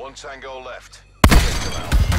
One tango left.